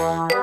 Bye.